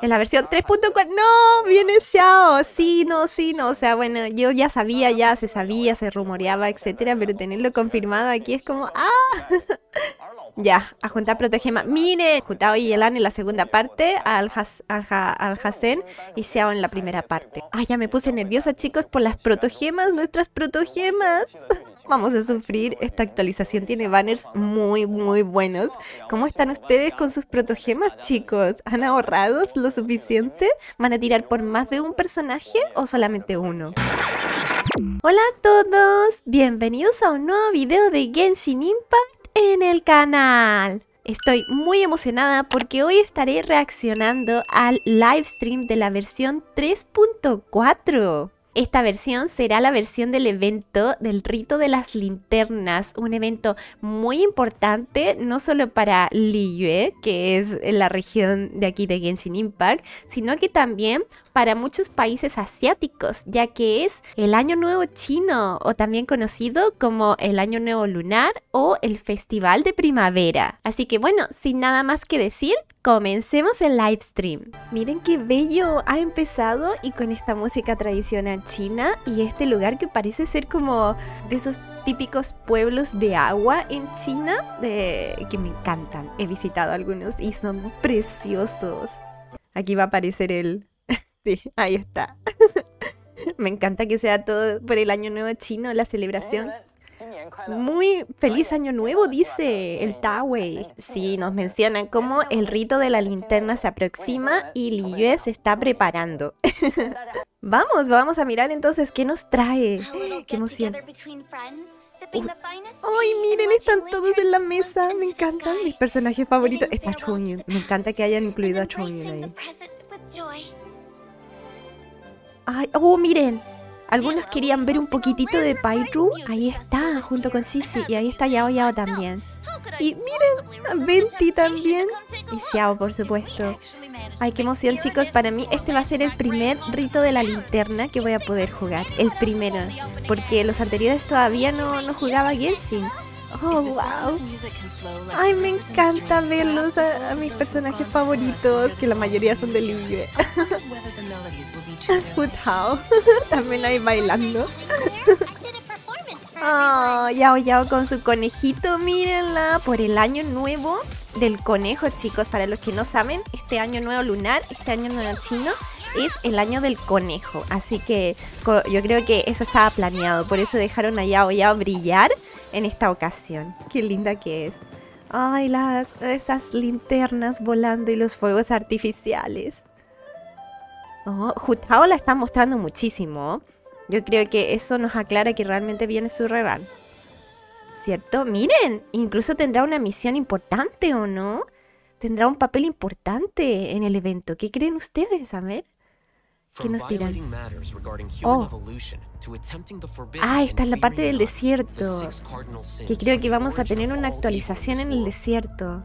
En la versión 3.4, no, viene Xiao, sí, no, sí, no, o sea, bueno, yo ya sabía, ya se sabía, se rumoreaba, etcétera, pero tenerlo confirmado aquí es como, ah, ya, a juntar protegema, miren, Jutao y Yelan en la segunda parte, al, Has, al, al Hasen y Xiao en la primera parte. Ah, ya me puse nerviosa, chicos, por las protogemas, nuestras protogemas. Vamos a sufrir. Esta actualización tiene banners muy, muy buenos. ¿Cómo están ustedes con sus protogemas, chicos? ¿Han ahorrado lo suficiente? ¿Van a tirar por más de un personaje o solamente uno? Hola a todos, bienvenidos a un nuevo video de Genshin Impact en el canal. Estoy muy emocionada porque hoy estaré reaccionando al livestream de la versión 3.4. Esta versión será la versión del evento del rito de las linternas, un evento muy importante no solo para Liyue, que es la región de aquí de Genshin Impact, sino que también para muchos países asiáticos, ya que es el Año Nuevo Chino o también conocido como el Año Nuevo Lunar o el Festival de Primavera. Así que bueno, sin nada más que decir, comencemos el live stream. Miren qué bello ha empezado y con esta música tradicional china y este lugar que parece ser como de esos típicos pueblos de agua en China de, que me encantan. He visitado algunos y son preciosos. Aquí va a aparecer el Sí, ahí está. Me encanta que sea todo por el Año Nuevo Chino, la celebración. Muy feliz año nuevo, dice el Tawei. Sí, nos mencionan cómo el rito de la linterna se aproxima y Liyue se está preparando. vamos, vamos a mirar entonces qué nos trae. ¡Qué emoción! ¡Ay, miren! Están todos en la mesa. Me encantan mis personajes favoritos. Está Chongyun. Me encanta que hayan incluido a Chongyun ahí. Ay, oh, miren. Algunos querían ver un poquitito de Pairu. Ahí está, junto con Sisi. Y ahí está Yao Yao también. Y miren, Venti también. Y Xiao, por supuesto. Ay, qué emoción, chicos. Para mí este va a ser el primer rito de la linterna que voy a poder jugar. El primero. Porque los anteriores todavía no, no jugaba Genshin. Oh, wow. Ay, me encanta verlos a, mis personajes favoritos, que la mayoría son de Liyue. Hao. También ahí bailando. Oh, Yao Yao con su conejito, mírenla, por el año nuevo del conejo, chicos. Para los que no saben, este año nuevo lunar, este año nuevo chino, es el año del conejo. Así que yo creo que eso estaba planeado. Por eso dejaron a Yao Yao brillar en esta ocasión. Qué linda que es. Ay, las, esas linternas volando y los fuegos artificiales. Oh, Jutao la está mostrando muchísimo. Yo creo que eso nos aclara que realmente viene su rival. ¿Cierto? Miren, incluso tendrá una misión importante, ¿o no? Tendrá un papel importante en el evento. ¿Qué creen ustedes? A ver. ¿Qué nos dirán? Oh. Ah, esta es la parte del desierto. Que creo que vamos a tener una actualización en el desierto.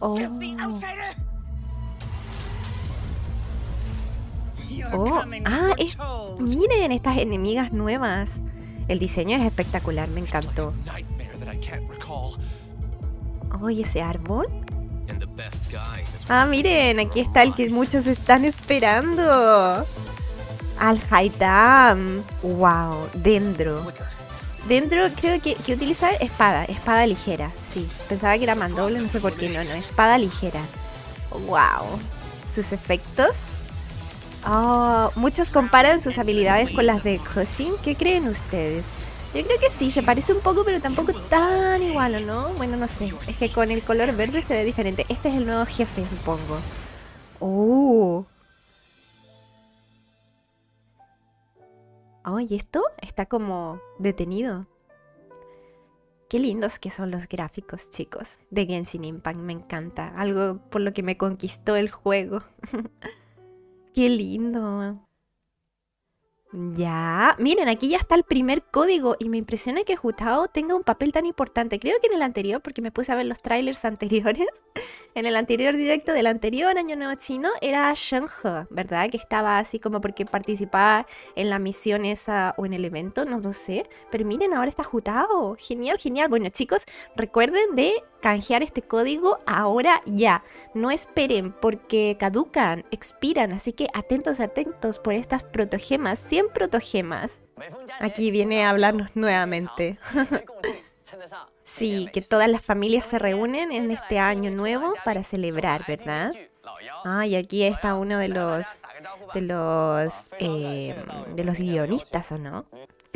Oh. Oh, ah, miren estas enemigas nuevas. El diseño es espectacular, me encantó. Oh, ese árbol? Ah, miren, aquí está el que muchos están esperando. Al Haidam. Wow, Dendro. Dentro creo que, que, utiliza espada, espada ligera, sí. Pensaba que era mandoble, no sé por qué, no, no, espada ligera. Wow. Sus efectos. Oh, muchos comparan sus habilidades con las de Cousin. ¿Qué creen ustedes? Yo creo que sí, se parece un poco, pero tampoco tan igual, ¿o no? Bueno, no sé. Es que con el color verde se ve diferente. Este es el nuevo jefe, supongo. ¡Oh! Oh, ¿y esto? Está como detenido. Qué lindos que son los gráficos, chicos, de Genshin Impact. Me encanta. Algo por lo que me conquistó el juego. Qué lindo. Ya, miren, aquí ya está el primer código y me impresiona que Jutao tenga un papel tan importante. Creo que en el anterior, porque me puse a ver los trailers anteriores, en el anterior directo del anterior Año Nuevo Chino era Shenghe, ¿verdad? Que estaba así como porque participaba en la misión esa o en el evento, no lo sé. Pero miren, ahora está Jutao. Genial, genial. Bueno, chicos, recuerden de canjear este código ahora ya. No esperen porque caducan, expiran, así que atentos, atentos por estas protogemas, 100 protogemas. Aquí viene a hablarnos nuevamente. sí, que todas las familias se reúnen en este año nuevo para celebrar, ¿verdad? Ah, y aquí está uno de los de los eh, de los guionistas, ¿o no?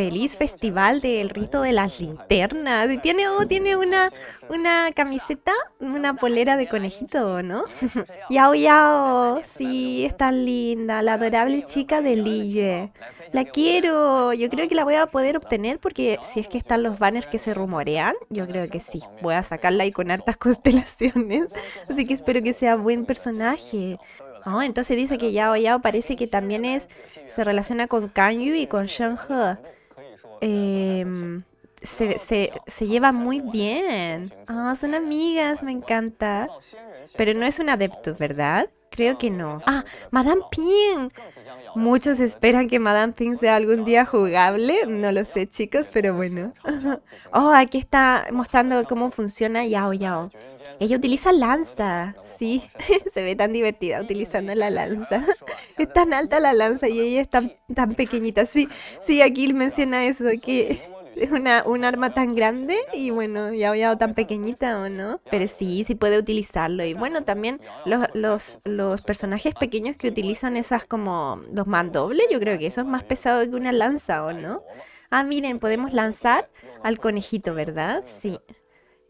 feliz festival del rito de las linternas. Tiene, oh, tiene una, una camiseta, una polera de conejito, ¿no? yao Yao, sí, está linda, la adorable chica de Lille. La quiero, yo creo que la voy a poder obtener porque si es que están los banners que se rumorean, yo creo que sí. Voy a sacarla ahí con hartas constelaciones, así que espero que sea buen personaje. Oh, entonces dice que Yao Yao parece que también es se relaciona con Kanyu y con Shenghe eh, se, se, se lleva muy bien. Ah, son amigas, me encanta. Pero no es un adepto, ¿verdad? Creo que no. Ah, Madame Ping. Muchos esperan que Madame Ping sea algún día jugable. No lo sé, chicos, pero bueno. Oh, aquí está mostrando cómo funciona Yao Yao. Ella utiliza lanza, sí, se ve tan divertida utilizando la lanza. Es tan alta la lanza y ella es tan, tan pequeñita. Sí, sí, aquí menciona eso, que una, un arma tan grande y bueno, ya había tan pequeñita o no. Pero sí, sí puede utilizarlo. Y bueno, también los, los, los personajes pequeños que utilizan esas como los mandobles, yo creo que eso es más pesado que una lanza o no. Ah, miren, podemos lanzar al conejito, ¿verdad? Sí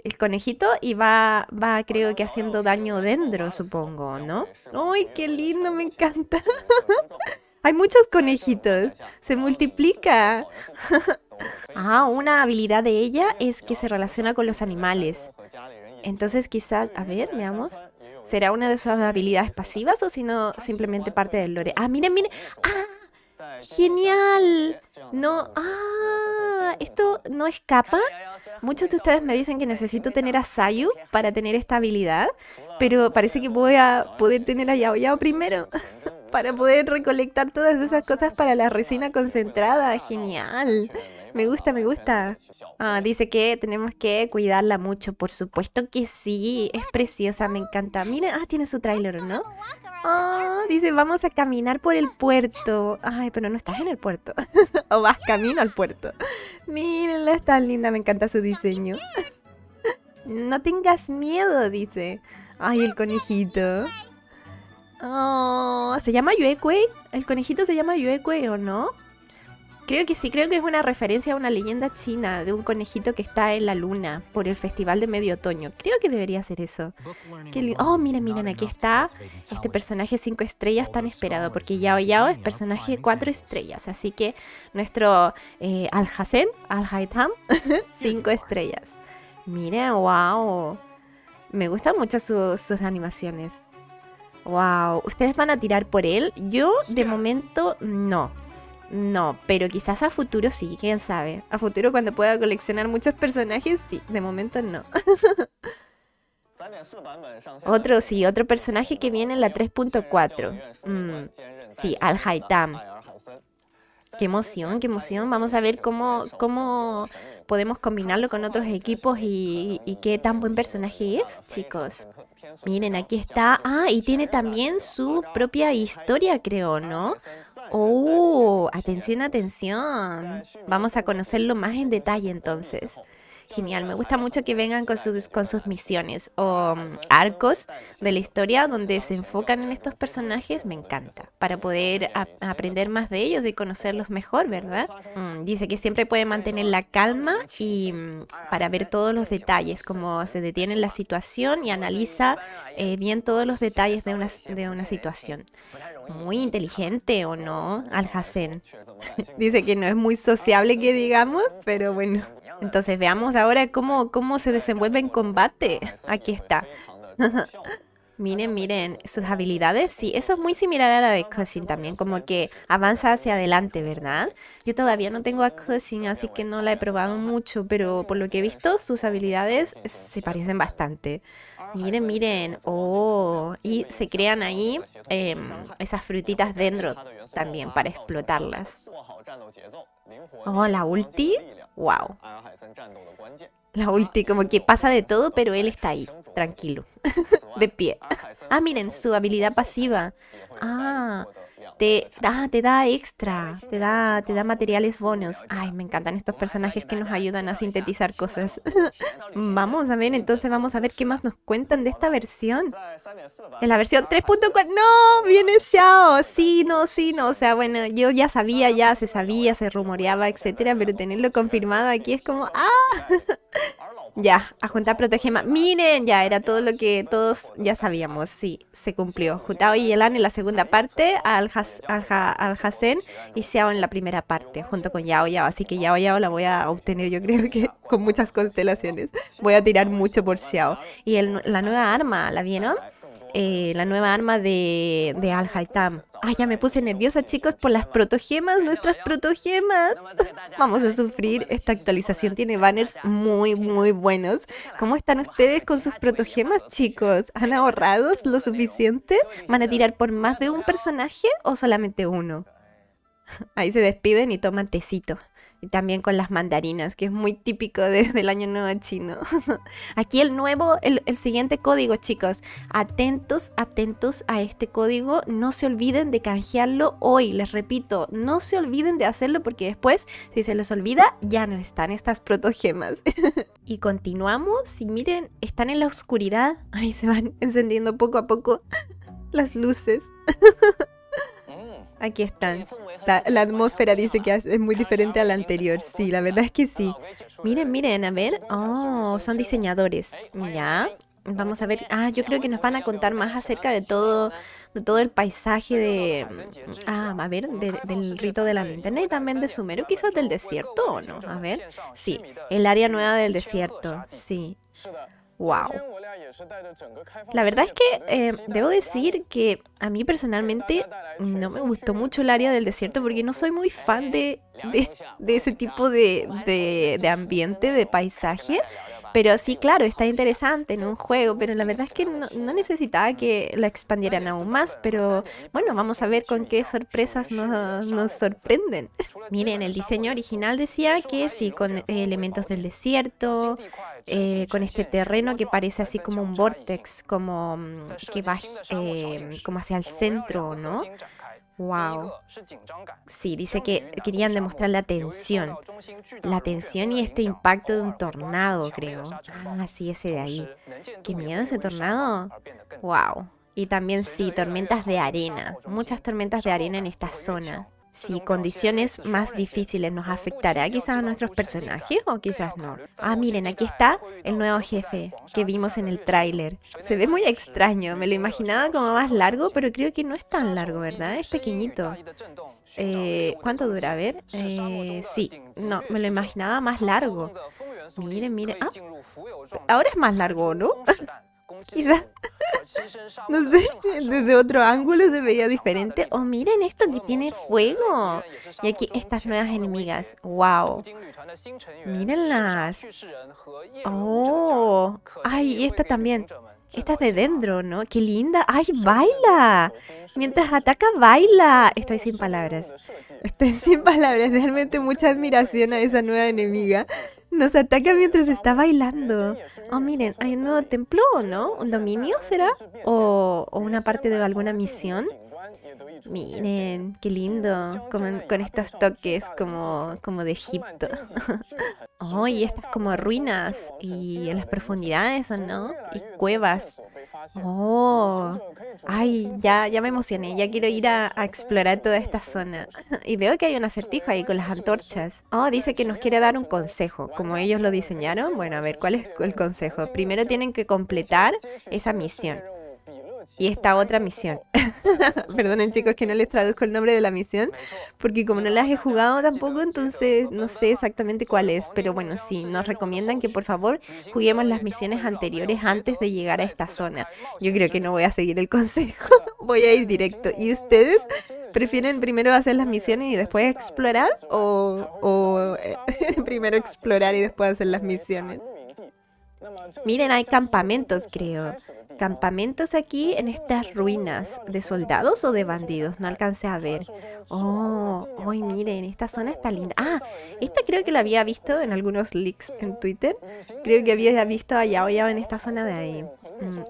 el conejito y va, va creo que haciendo daño dentro, supongo, ¿no? ¡Ay, qué lindo! Me encanta. Hay muchos conejitos. Se multiplica. ah, una habilidad de ella es que se relaciona con los animales. Entonces quizás, a ver, veamos. ¿Será una de sus habilidades pasivas o si no simplemente parte del lore? Ah, miren, miren. ¡Ah! ¡Genial! No, ah, esto no escapa Muchos de ustedes me dicen que necesito tener a Sayu para tener esta habilidad, pero parece que voy a poder tener a Yao Yao primero para poder recolectar todas esas cosas para la resina concentrada. Genial. Me gusta, me gusta. Ah, dice que tenemos que cuidarla mucho. Por supuesto que sí. Es preciosa, me encanta. Mira, ah, tiene su tráiler, ¿no? Ah, dice, vamos a caminar por el puerto. Ay, pero no estás en el puerto. o vas camino al puerto. Mírenla, está linda, me encanta su diseño. no tengas miedo, dice. Ay, el conejito. Oh, ¿Se llama Yuekui? ¿El conejito se llama Yuekui o no? Creo que sí, creo que es una referencia a una leyenda china de un conejito que está en la luna por el festival de medio otoño. Creo que debería ser eso. oh, miren, miren, aquí está este personaje 5 estrellas tan esperado, porque Yao Yao es personaje 4 estrellas, así que nuestro eh, Al-Hasen, Al-Haitam, 5 estrellas. Miren, wow. Me gustan mucho sus animaciones. Wow, ¿ustedes van a tirar por él? Yo, de momento, no. No, pero quizás a futuro sí, quién sabe. A futuro cuando pueda coleccionar muchos personajes, sí. De momento no. otro, sí, otro personaje que viene en la 3.4. Mm, sí, Al Haitam. Qué emoción, qué emoción. Vamos a ver cómo, cómo podemos combinarlo con otros equipos y, y qué tan buen personaje es, chicos. Miren, aquí está. Ah, y tiene también su propia historia, creo, ¿no? Oh, atención, atención. Vamos a conocerlo más en detalle entonces. Genial, me gusta mucho que vengan con sus, con sus misiones o mm, arcos de la historia donde se enfocan en estos personajes, me encanta, para poder aprender más de ellos y conocerlos mejor, ¿verdad? Mm, dice que siempre puede mantener la calma y mm, para ver todos los detalles, como se detiene en la situación y analiza eh, bien todos los detalles de una, de una situación muy inteligente o no, Al Hassan. Dice que no es muy sociable que digamos, pero bueno. Entonces veamos ahora cómo, cómo se desenvuelve en combate. Aquí está. Miren, miren, sus habilidades, sí, eso es muy similar a la de Cushing también, como que avanza hacia adelante, ¿verdad? Yo todavía no tengo a Cushing, así que no la he probado mucho, pero por lo que he visto, sus habilidades se parecen bastante. Miren, miren, oh, y se crean ahí em, esas frutitas dentro también para explotarlas. Oh, la ulti, wow. La ulti, como que pasa de todo, pero él está ahí, tranquilo, de pie. Ah, miren, su habilidad pasiva. Ah, te, da, te da extra, te da, te da materiales bonos. Ay, me encantan estos personajes que nos ayudan a sintetizar cosas. vamos a ver, entonces vamos a ver qué más nos cuentan de esta versión. En la versión 3.4, no, viene Xiao. Sí, no, sí, no. O sea, bueno, yo ya sabía, ya se sabía, se rumoreaba, etcétera, pero tenerlo confirmado aquí es como, ah. Ya, a juntar protegema. Miren, ya era todo lo que todos ya sabíamos. Sí, se cumplió. Jutao y Yelan en la segunda parte, al, y Xiao en la primera parte, junto con Yao Yao. Así que Yao Yao la voy a obtener, yo creo que con muchas constelaciones. Voy a tirar mucho por Xiao. Y la nueva arma, ¿la vieron? Eh, la nueva arma de, Al Haitam. Ay, ya me puse nerviosa, chicos, por las protogemas, nuestras protogemas. Vamos a sufrir. Esta actualización tiene banners muy, muy buenos. ¿Cómo están ustedes con sus protogemas, chicos? ¿Han ahorrado lo suficiente? ¿Van a tirar por más de un personaje o solamente uno? Ahí se despiden y toman tecito. Y también con las mandarinas, que es muy típico del año nuevo chino. Aquí el nuevo, el, siguiente código, chicos. Atentos, atentos a este código. No se olviden de canjearlo hoy. Les repito, no se olviden de hacerlo porque después, si se les olvida, ya no están estas protogemas. y continuamos. Y miren, están en la oscuridad. Ahí se van encendiendo poco a poco las luces. Aquí están. La, atmósfera dice que es muy diferente a la anterior. Sí, la verdad es que sí. Miren, miren, a ver. Oh, son diseñadores. Ya. Vamos a ver. Ah, yo creo que nos van a contar más acerca de todo, de todo el paisaje de. Ah, a ver, del rito de la linterna y también de Sumero, quizás del desierto o no. A ver. Sí, el área nueva del desierto. Sí. Wow. La verdad es que eh, debo decir que a mí personalmente no me gustó mucho el área del desierto porque no soy muy fan de, de, ese tipo de, de, ambiente, de paisaje. Pero sí, claro, está interesante en un juego, pero la verdad es que no, necesitaba que lo expandieran aún más, pero bueno, vamos a ver con qué sorpresas nos, nos sorprenden. Miren, el diseño original decía que sí, con elementos del desierto, eh, con este terreno que parece así como un vortex, como mm, que va eh, como hacia el centro, ¿no? Wow. Sí, dice que querían demostrar la tensión. La tensión y este impacto de un tornado, creo. Ah, sí, ese de ahí. Qué miedo ese tornado. Wow. Y también sí, tormentas de arena. Muchas tormentas de arena en esta zona si condiciones más difíciles nos afectará quizás a nuestros personajes o quizás no. Ah, miren, aquí está el nuevo jefe que vimos en el tráiler. Se ve muy extraño, me lo imaginaba como más largo, pero creo que no es tan largo, ¿verdad? Es pequeñito. Eh, ¿Cuánto dura? A ver. Eh, sí, no, me lo imaginaba más largo. Miren, miren. Ah, ahora es más largo, ¿no? Quizás, no sé, desde otro ángulo se veía diferente. Oh, miren esto que tiene fuego. Y aquí estas nuevas enemigas. Wow. Mírenlas. Oh. Ay, y esta también. Esta es de dentro, ¿no? ¡Qué linda! ¡Ay, baila! Mientras ataca, baila. Estoy sin palabras. Estoy sin palabras. Realmente mucha admiración a esa nueva enemiga. Nos ataca mientras está bailando. Oh, miren, hay un nuevo templo, ¿no? ¿Un dominio será? ¿O, una parte de alguna misión? Miren, qué lindo, con, con estos toques como, como de Egipto. oh, y estas como ruinas y en las profundidades, ¿o no? Y cuevas. Oh, ay, ya, ya me emocioné, ya quiero ir a, explorar toda esta zona. Y veo que hay un acertijo ahí con las antorchas. Oh, dice que nos quiere dar un consejo. Como ellos lo diseñaron, bueno, a ver, ¿cuál es el consejo? Primero tienen que completar esa misión. Y esta otra misión. Perdonen chicos que no les traduzco el nombre de la misión, porque como no las he jugado tampoco, entonces no sé exactamente cuál es. Pero bueno, sí, nos recomiendan que por favor juguemos las misiones anteriores antes de llegar a esta zona. Yo creo que no voy a seguir el consejo, voy a ir directo. ¿Y ustedes prefieren primero hacer las misiones y después explorar? ¿O, o primero explorar y después hacer las misiones? Miren, hay campamentos, creo. Campamentos aquí en estas ruinas. ¿De soldados o de bandidos? No alcancé a ver. Oh, hoy miren, esta zona está linda. Ah, esta creo que la había visto en algunos leaks en Twitter. Creo que había visto allá o allá en esta zona de ahí.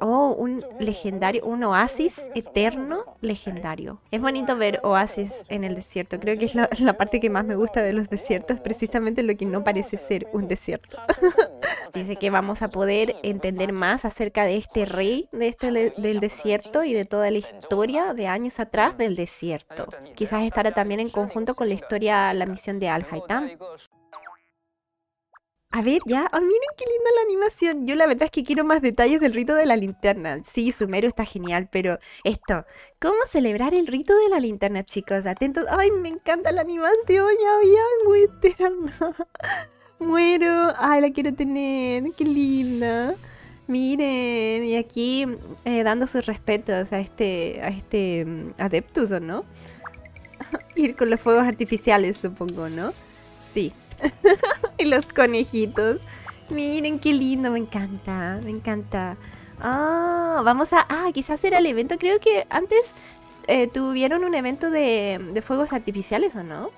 Oh, un legendario, un oasis eterno legendario. Es bonito ver oasis en el desierto. Creo que es la, la parte que más me gusta de los desiertos, precisamente lo que no parece ser un desierto. Dice que vamos a poder entender más acerca de este rey de este del desierto y de toda la historia de años atrás del desierto. Quizás estará también en conjunto con la historia, la misión de Al-Haitam. A ver, ya, oh, miren qué linda la animación. Yo la verdad es que quiero más detalles del rito de la linterna. Sí, Sumero está genial, pero esto, ¿cómo celebrar el rito de la linterna, chicos? Atentos. Ay, me encanta la animación, ya, ya, muy. Muero. Ay, la quiero tener. Qué linda. Miren, y aquí eh, dando sus respetos a este, a este mm, Adeptus, ¿o no? Ir con los fuegos artificiales, supongo, ¿no? Sí. y los conejitos. Miren qué lindo, me encanta, me encanta. Ah, vamos a... Ah, quizás era el evento. Creo que antes eh, tuvieron un evento de, fuegos artificiales, ¿o no?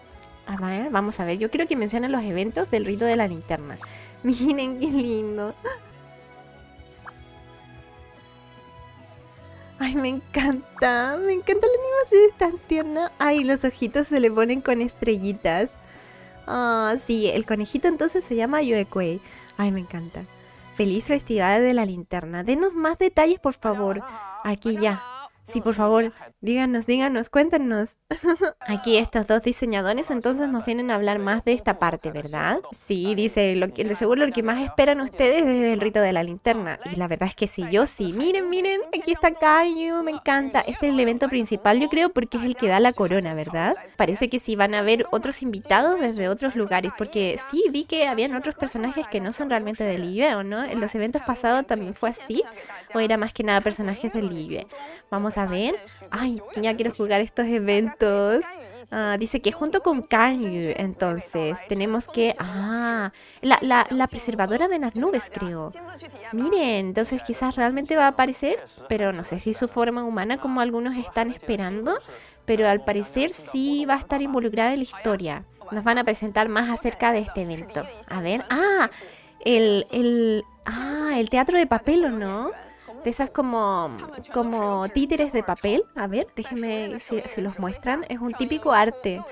A ver, vamos a ver. Yo creo que mencionan los eventos del rito de la linterna. Miren qué lindo. Ay, me encanta. Me encanta la animación, es tan tierna. Ay, los ojitos se le ponen con estrellitas. Ah, sí, el conejito entonces se llama Yoekwei. Ay, me encanta. Feliz festival de la linterna. Denos más detalles, por favor. Aquí ya. Sí, por favor, díganos, díganos, cuéntenos. Aquí estos dos diseñadores entonces nos vienen a hablar más de esta parte, ¿verdad? Sí, dice, lo que, de seguro lo que más esperan ustedes es el rito de la linterna. Y la verdad es que sí, yo sí. Miren, miren, aquí está Kaiju, me encanta. Este es el evento principal, yo creo, porque es el que da la corona, ¿verdad? Parece que sí van a haber otros invitados desde otros lugares, porque sí, vi que habían otros personajes que no son realmente del Liyue, no? En los eventos pasados también fue así, o era más que nada personajes del Liyue. Vamos a ver. Ay, ya quiero jugar estos eventos. Ah, dice que junto con Kanyu, entonces, tenemos que... Ah, la, la, la, preservadora de las nubes, creo. Miren, entonces quizás realmente va a aparecer, pero no sé si su forma humana como algunos están esperando, pero al parecer sí va a estar involucrada en la historia. Nos van a presentar más acerca de este evento. A ver, ah, el, el, ah, el teatro de papel, ¿o no? Esas como, como títeres de papel. A ver, déjenme si, los muestran. Es un típico arte.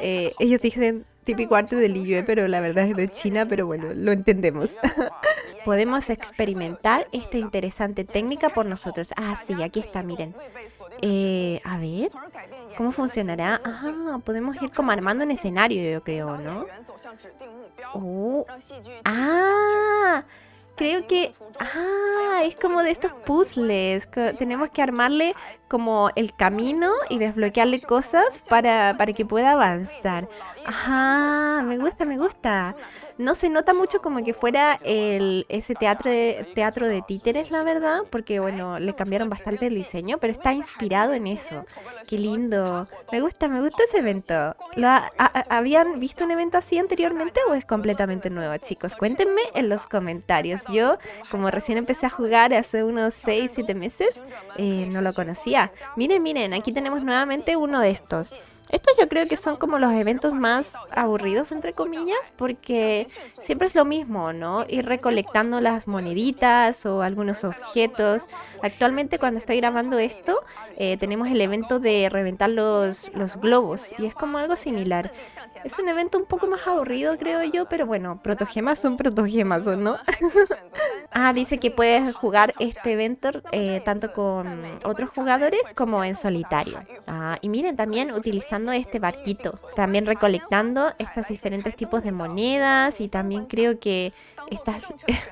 Eh, ellos dicen típico arte de Liyue, pero la verdad es de China, pero bueno, lo entendemos. Podemos experimentar esta interesante técnica por nosotros. Ah, sí, aquí está, miren. Eh, a ver, ¿cómo funcionará? Ah, podemos ir como armando un escenario, yo creo, ¿no? Oh. Ah, creo que... Ah, es como de estos puzzles. tenemos que armarle como el camino y desbloquearle cosas para, para que pueda avanzar. Ajá, me gusta, me gusta. No se nota mucho como que fuera el, ese teatro de, teatro de títeres, la verdad, porque bueno, le cambiaron bastante el diseño, pero está inspirado en eso. Qué lindo. Me gusta, me gusta ese evento. ¿Habían visto un evento así anteriormente o es completamente nuevo, chicos? Cuéntenme en los comentarios. Yo, como recién empecé a jugar hace unos 6, 7 meses, eh, no lo conocía. Miren, miren, aquí tenemos nuevamente uno de estos. Estos yo creo que son como los eventos más aburridos, entre comillas, porque siempre es lo mismo, ¿no? Ir recolectando las moneditas o algunos objetos. Actualmente cuando estoy grabando esto, eh, tenemos el evento de reventar los, los globos y es como algo similar. Es un evento un poco más aburrido, creo yo, pero bueno, protogemas son protogemas, ¿o no? ah, dice que puedes jugar este evento eh, tanto con otros jugadores como en solitario. Ah, y miren, también utilizando este barquito, también recolectando estos diferentes tipos de monedas y también creo que estas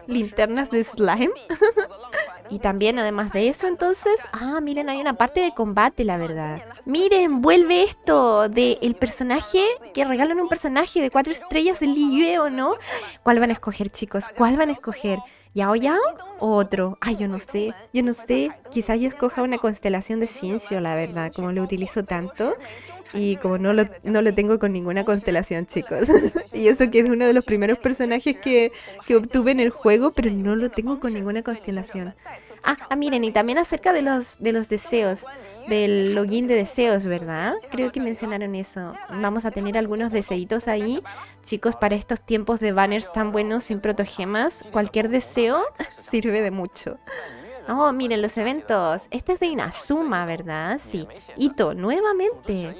linternas de slime Y también, además de eso, entonces, ah, miren, hay una parte de combate, la verdad. Miren, vuelve esto de el personaje, que regalan un personaje de cuatro estrellas del Liyue, ¿o no? ¿Cuál van a escoger, chicos? ¿Cuál van a escoger? ¿Yao Yao o otro? Ay, yo no sé, yo no sé. Quizás yo escoja una constelación de Ciencio, la verdad, como lo utilizo tanto. Y como no lo, no lo tengo con ninguna constelación, chicos. y eso que es uno de los primeros personajes que, que obtuve en el juego, pero no lo tengo con ninguna constelación. Ah, ah, miren, y también acerca de los, de los deseos, del login de deseos, ¿verdad? Creo que mencionaron eso. Vamos a tener algunos deseitos ahí. Chicos, para estos tiempos de banners tan buenos sin protogemas, cualquier deseo sirve de mucho. Oh, miren los eventos. Este es de Inazuma, ¿verdad? Sí. Ito, nuevamente.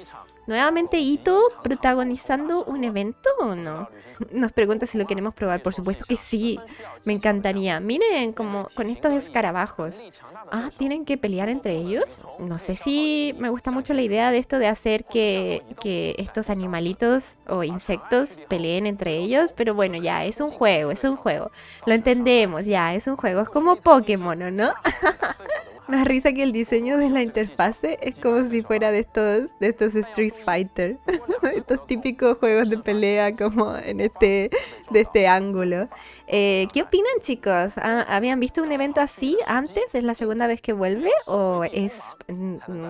Nuevamente Ito protagonizando un evento o no? Nos pregunta si lo queremos probar. Por supuesto que sí. Me encantaría. Miren, como con estos escarabajos. Ah, ¿tienen que pelear entre ellos? No sé si me gusta mucho la idea de esto de hacer que, que estos animalitos o insectos peleen entre ellos. Pero bueno, ya, es un juego, es un juego. Lo entendemos, ya, es un juego. Es como Pokémon, ¿no? Me risa que el diseño de la interfase es como si fuera de estos, de estos Street Fighter, estos típicos juegos de pelea como en este, de este ángulo. Eh, ¿Qué opinan chicos? ¿Ah, ¿Habían visto un evento así antes? ¿Es la segunda vez que vuelve o es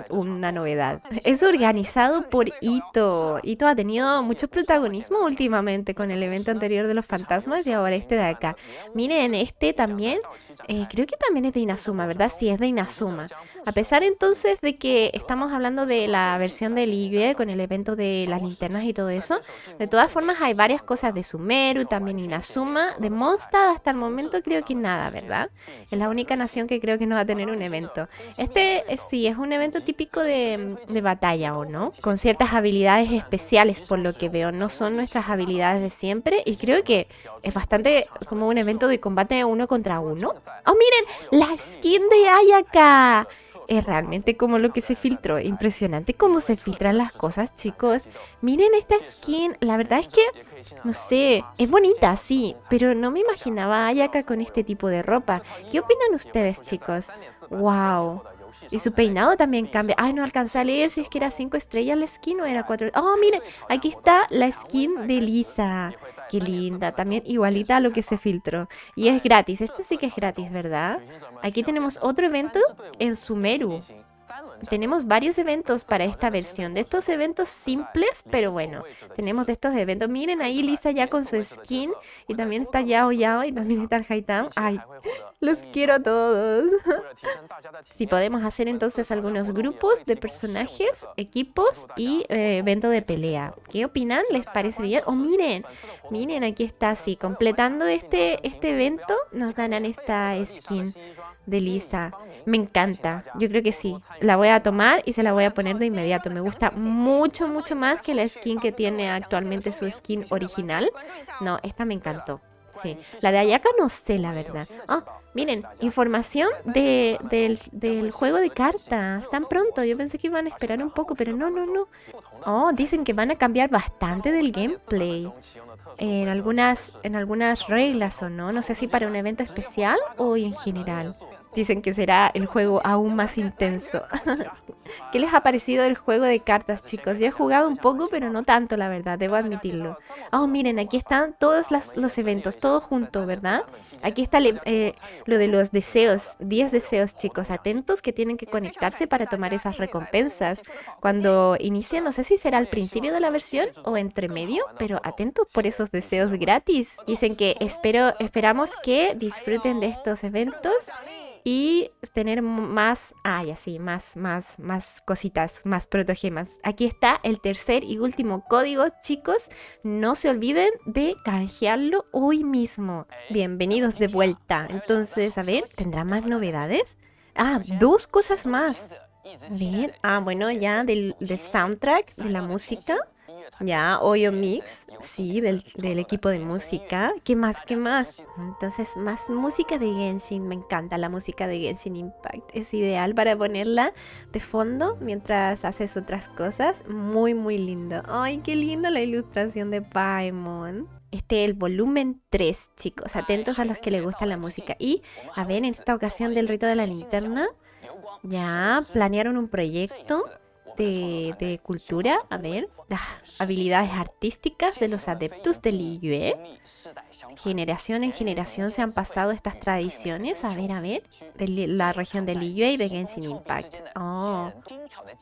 una novedad? Es organizado por Ito. Ito ha tenido mucho protagonismo últimamente con el evento anterior de los fantasmas y ahora este de acá. Miren, este también, eh, creo que también es de Inazuma, ¿verdad? Sí, es de Inazuma suma. A pesar entonces de que estamos hablando de la versión de Libia con el evento de las linternas y todo eso, de todas formas hay varias cosas de Sumeru, también Inazuma, de Mondstadt hasta el momento creo que nada, ¿verdad? Es la única nación que creo que no va a tener un evento. Este eh, sí es un evento típico de, de batalla, ¿o no? Con ciertas habilidades especiales por lo que veo, no son nuestras habilidades de siempre y creo que es bastante como un evento de combate uno contra uno. ¡Oh, miren! La skin de Ayaka es realmente como lo que se filtró. Impresionante cómo se filtran las cosas, chicos. Miren esta skin. La verdad es que, no sé, es bonita, sí. Pero no me imaginaba a Ayaka con este tipo de ropa. ¿Qué opinan ustedes, chicos? ¡Wow! Y su peinado también cambia. Ay, no alcancé a leer si es que era 5 estrellas la skin o era 4. Oh, miren, aquí está la skin de Lisa. Qué linda, también igualita a lo que se filtró. Y es gratis, este sí que es gratis, ¿verdad? Aquí tenemos otro evento en Sumeru tenemos varios eventos para esta versión. De estos eventos simples, pero bueno, tenemos de estos eventos. Miren ahí Lisa ya con su skin. Y también está Yao Yao y también está el Haitam. Ay, los quiero a todos. si podemos hacer entonces algunos grupos de personajes, equipos y eh, evento de pelea. ¿Qué opinan? ¿Les parece bien? Oh, miren, miren, aquí está así. Completando este, este evento, nos dan esta skin de Lisa. Me encanta. Yo creo que sí. La voy a tomar y se la voy a poner de inmediato. Me gusta mucho, mucho más que la skin que tiene actualmente su skin original. No, esta me encantó. Sí. La de Ayaka no sé, la verdad. Ah, miren, información de, del, del, juego de cartas. Tan pronto. Yo pensé que iban a esperar un poco, pero no, no, no. Oh, dicen que van a cambiar bastante del gameplay. En algunas, en algunas reglas o no. No sé si para un evento especial o en general. Dicen que será el juego aún más intenso. ¿Qué les ha parecido el juego de cartas, chicos? Yo he jugado un poco, pero no tanto, la verdad, debo admitirlo. Oh, miren, aquí están todos los eventos, todo junto, ¿verdad? Aquí está eh, lo de los deseos, 10 deseos, chicos, atentos que tienen que conectarse para tomar esas recompensas. Cuando inicie, no sé si será al principio de la versión o entre medio, pero atentos por esos deseos gratis. Dicen que espero, esperamos que disfruten de estos eventos y tener más, ay, así, más, más, más cositas, más protogemas. Aquí está el tercer y último código, chicos. No se olviden de canjearlo hoy mismo. Bienvenidos de vuelta. Entonces, a ver, ¿tendrá más novedades? Ah, dos cosas más. Bien, ah, bueno, ya del, del soundtrack, de la música. Ya, Oyo Mix, sí, del, equipo de música. ¿Qué más? ¿Qué más? Entonces, más música de Genshin. Me encanta la música de Genshin Impact. Es ideal para ponerla de fondo mientras haces otras cosas. Muy, muy lindo. Ay, qué linda la ilustración de Paimon. Este es el volumen 3, chicos. Atentos a los que les gusta la música. Y, a ver, en esta ocasión del rito de la linterna, ya planearon un proyecto de, cultura. A ver, habilidades artísticas de los adeptos del Liyue generación en generación se han pasado estas tradiciones. A ver, a ver. De la región de Liyue y de Genshin Impact. Oh.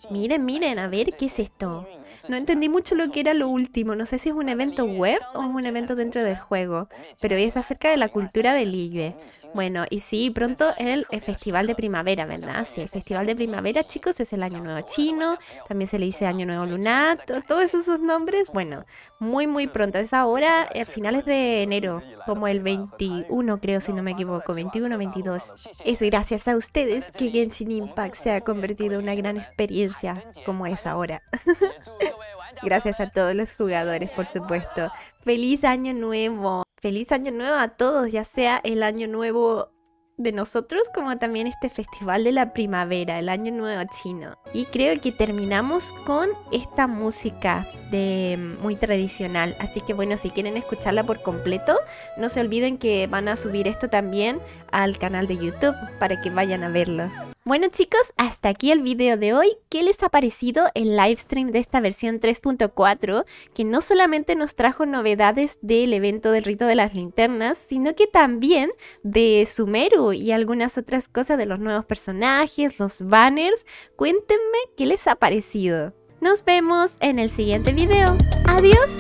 Miren, miren, a ver, ¿qué es esto? No entendí mucho lo que era lo último. No sé si es un evento web o es un evento dentro del juego. Pero es acerca de la cultura de Liyue. Bueno, y sí, pronto el, Festival de Primavera, ¿verdad? Sí, el Festival de Primavera, chicos, es el Año Nuevo Chino. También se le dice Año Nuevo Lunar. Todos esos nombres. Bueno, muy, muy pronto. Es ahora, a eh, finales de enero, como el 21, creo, si no me equivoco. 21, 22. Es gracias a ustedes que Genshin Impact se ha convertido en una gran experiencia como es ahora. Gracias a todos los jugadores, por supuesto. Feliz año nuevo. Feliz año nuevo a todos, ya sea el año nuevo de nosotros como también este festival de la primavera, el año nuevo chino. Y creo que terminamos con esta música mm, muy tradicional. Así que bueno, si quieren escucharla por completo, no se olviden que van a subir esto también al canal de YouTube para que vayan a verlo. Bueno chicos, hasta aquí el video de hoy. ¿Qué les ha parecido el livestream de esta versión 3.4? Que no solamente nos trajo novedades del evento del rito de las linternas, sino que también de Sumeru y algunas otras cosas de los nuevos personajes, los banners. Cuéntenme qué les ha parecido. Nos vemos en el siguiente video. ¡Adiós!